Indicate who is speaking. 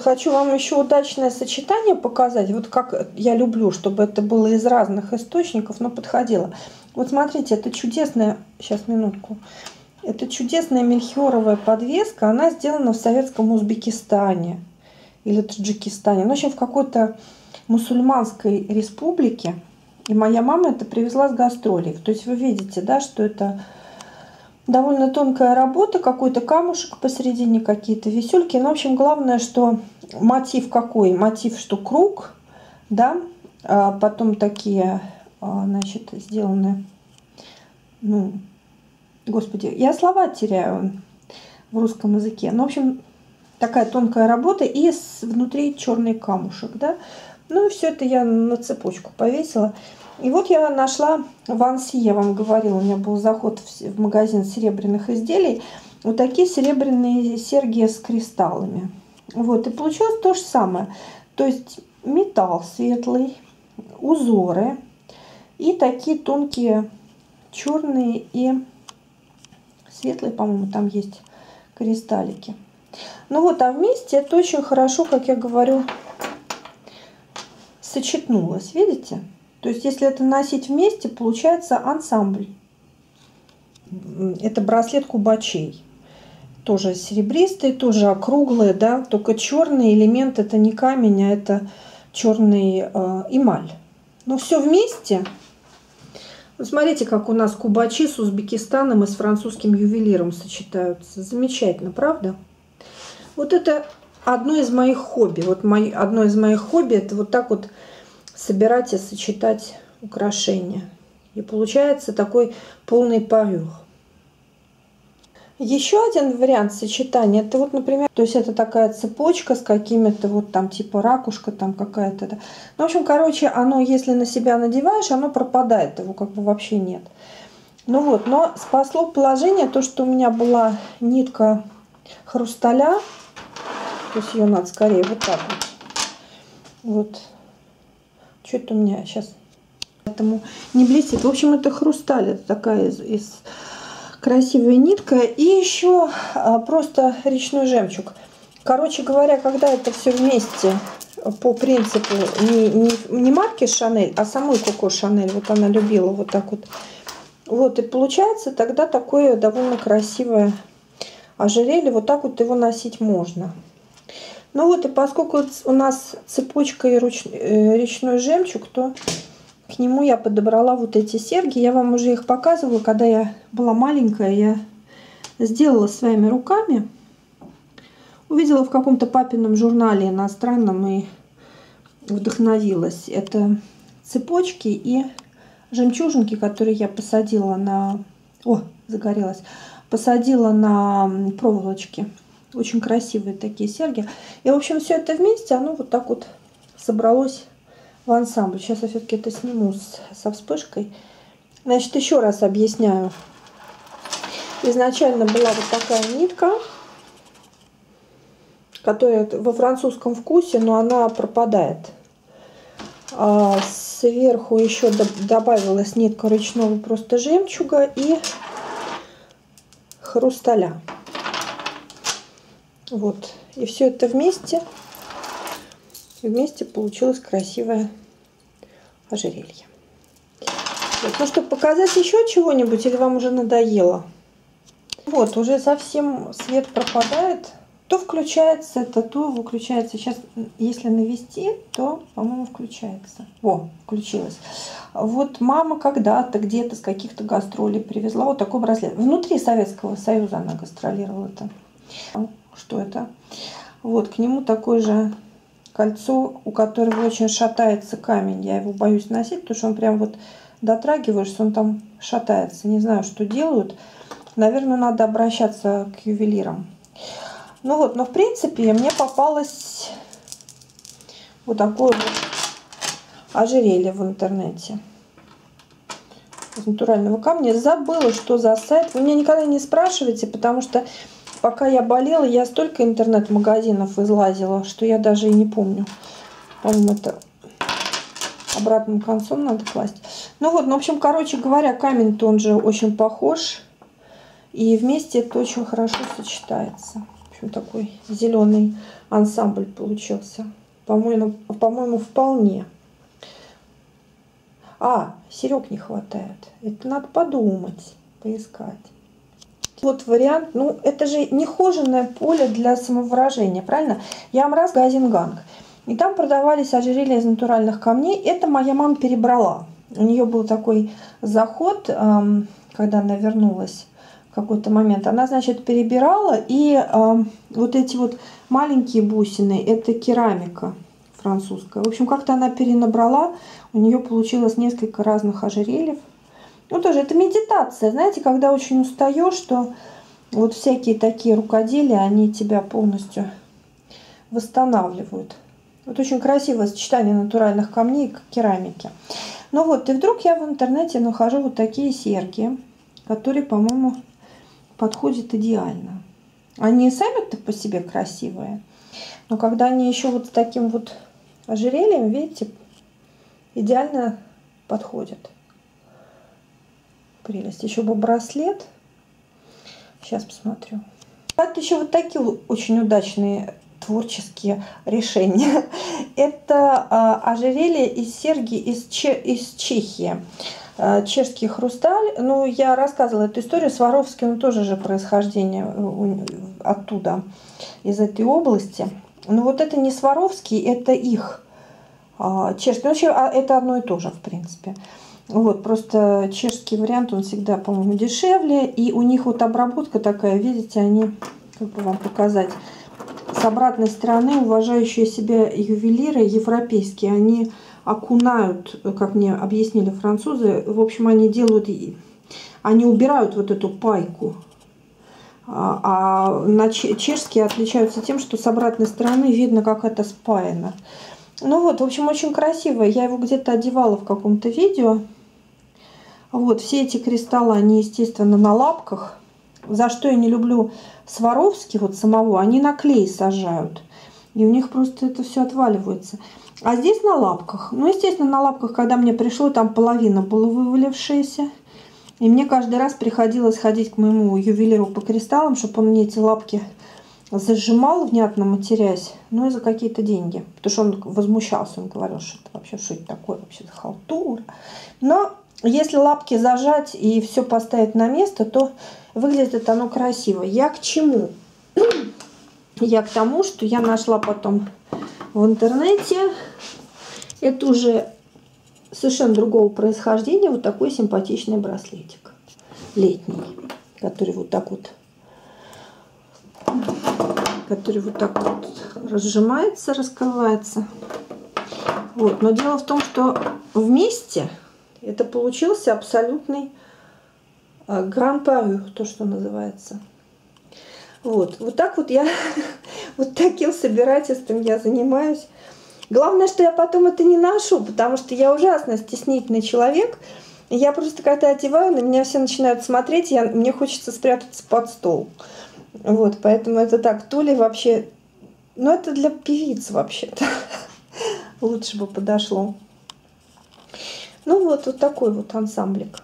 Speaker 1: Хочу вам еще удачное сочетание показать. Вот как я люблю, чтобы это было из разных источников, но подходило. Вот смотрите, это чудесная... Сейчас, минутку. Это чудесная мельхиоровая подвеска. Она сделана в советском Узбекистане или Таджикистане. Ну, в общем, в какой-то мусульманской республике. И моя мама это привезла с гастролей. То есть вы видите, да, что это довольно тонкая работа, какой-то камушек посередине, какие-то висюльки. Ну, в общем, главное, что мотив какой? Мотив, что круг, да, а потом такие, а, значит, сделаны, ну, господи, я слова теряю в русском языке. Ну, в общем, такая тонкая работа и внутри черный камушек, да. Ну, и все это я на цепочку повесила. И вот я нашла в Анси, я вам говорила, у меня был заход в магазин серебряных изделий, вот такие серебряные серьги с кристаллами. Вот, и получилось то же самое. То есть металл светлый, узоры и такие тонкие черные и светлые, по-моему, там есть кристаллики. Ну вот, а вместе это очень хорошо, как я говорю, сочетнулось, видите? То есть, если это носить вместе, получается ансамбль. Это браслет кубачей. Тоже серебристый, тоже округлый, да, только черный элемент это не камень, а это черный э, эмаль. Но все вместе. Смотрите, как у нас кубачи с Узбекистаном и с французским ювелиром сочетаются. Замечательно, правда? Вот это одно из моих хобби. Вот мой, одно из моих хобби это вот так вот собирать и сочетать украшения. И получается такой полный парюр. Еще один вариант сочетания, это вот, например, то есть это такая цепочка с какими-то вот там типа ракушка там какая-то. Ну, в общем, короче, оно, если на себя надеваешь, оно пропадает, его как бы вообще нет. Ну вот, но спасло положение то, что у меня была нитка хрусталя, то есть ее надо скорее вот так вот. Вот что это у меня сейчас? Поэтому не блестит. В общем, это хрусталь. Это такая из, из красивая нитка. И еще а, просто речной жемчуг. Короче говоря, когда это все вместе по принципу не, не, не марки Шанель, а самой Коко Шанель, вот она любила вот так вот. Вот, и получается тогда такое довольно красивое ожерелье. Вот так вот его носить можно. Ну вот, и поскольку у нас цепочка и руч... Э, речной жемчуг, то к нему я подобрала вот эти серьги. Я вам уже их показывала, когда я была маленькая, я сделала своими руками. Увидела в каком-то папином журнале иностранном и вдохновилась. Это цепочки и жемчужинки, которые я посадила на... О, загорелась. Посадила на проволочки. Очень красивые такие серьги. И, в общем, все это вместе, оно вот так вот собралось в ансамбль. Сейчас я все-таки это сниму с, со вспышкой. Значит, еще раз объясняю. Изначально была вот такая нитка, которая во французском вкусе, но она пропадает. А сверху еще добавилась нитка ручного просто жемчуга и хрусталя. Вот. И все это вместе, вместе получилось красивое ожерелье. Вот. Ну, чтобы показать еще чего-нибудь, или вам уже надоело? Вот, уже совсем свет пропадает. То включается это, то выключается. Сейчас, если навести, то, по-моему, включается. О, включилось. Вот мама когда-то где-то с каких-то гастролей привезла вот такой браслет. Внутри Советского Союза она гастролировала это что это. Вот, к нему такое же кольцо, у которого очень шатается камень. Я его боюсь носить, потому что он прям вот дотрагиваешься, он там шатается. Не знаю, что делают. Наверное, надо обращаться к ювелирам. Ну вот, но в принципе мне попалось вот такое вот ожерелье в интернете из натурального камня. Забыла, что за сайт. Вы меня никогда не спрашиваете, потому что Пока я болела, я столько интернет-магазинов излазила, что я даже и не помню. По-моему, это обратным концом надо класть. Ну вот, ну, в общем, короче говоря, камень-то он же очень похож. И вместе это очень хорошо сочетается. общем, такой зеленый ансамбль получился. По-моему, по-моему, вполне. А, серег не хватает. Это надо подумать, поискать. Вот вариант, ну это же нехоженное поле для самовыражения, правильно? Я вам раз Газинганг. И там продавались ожерелья из натуральных камней. Это моя мама перебрала. У нее был такой заход, когда она вернулась в какой-то момент. Она, значит, перебирала, и вот эти вот маленькие бусины, это керамика французская. В общем, как-то она перенабрала, у нее получилось несколько разных ожерельев. Ну, тоже это медитация, знаете, когда очень устаешь, что вот всякие такие рукоделия, они тебя полностью восстанавливают. Вот очень красивое сочетание натуральных камней и керамики. Ну вот, и вдруг я в интернете нахожу вот такие серьги, которые, по-моему, подходят идеально. Они сами-то по себе красивые, но когда они еще вот с таким вот ожерельем, видите, идеально подходят. Прелесть. Еще бы браслет. Сейчас посмотрю. Это еще вот такие очень удачные творческие решения. Это а, ожерелье из серьги из, Че, из Чехии. А, чешский хрусталь. Ну, я рассказывала эту историю. Сваровский, он тоже же происхождение оттуда, из этой области. Но вот это не Сваровский, это их а, чешский. Ну, вообще, это одно и то же, в принципе. Вот, просто чешский вариант, он всегда, по-моему, дешевле. И у них вот обработка такая, видите, они, как бы вам показать, с обратной стороны уважающие себя ювелиры европейские, они окунают, как мне объяснили французы, в общем, они делают, они убирают вот эту пайку. А, а на чешские отличаются тем, что с обратной стороны видно, как это спаяно. Ну вот, в общем, очень красиво. Я его где-то одевала в каком-то видео. Вот, все эти кристаллы, они, естественно, на лапках. За что я не люблю Сваровски, вот самого, они на клей сажают. И у них просто это все отваливается. А здесь на лапках. Ну, естественно, на лапках, когда мне пришло, там половина была вывалившаяся. И мне каждый раз приходилось ходить к моему ювелиру по кристаллам, чтобы он мне эти лапки зажимал, внятно матерясь, ну и за какие-то деньги. Потому что он возмущался, он говорил, что это вообще, что это такое, вообще халтура. Но если лапки зажать и все поставить на место, то выглядит оно красиво. Я к чему? Я к тому, что я нашла потом в интернете. Это уже совершенно другого происхождения. Вот такой симпатичный браслетик. Летний. Который вот так вот который вот так вот разжимается, раскрывается. Вот. Но дело в том, что вместе это получился абсолютный а, гран-парю, то, что называется. Вот, вот так вот я, вот таким собирательством я занимаюсь. Главное, что я потом это не ношу, потому что я ужасно стеснительный человек. Я просто когда одеваю, на меня все начинают смотреть, я, мне хочется спрятаться под стол. Вот, поэтому это так, Тули вообще, ну это для певиц вообще-то. Лучше бы подошло. Ну вот, вот такой вот ансамблик.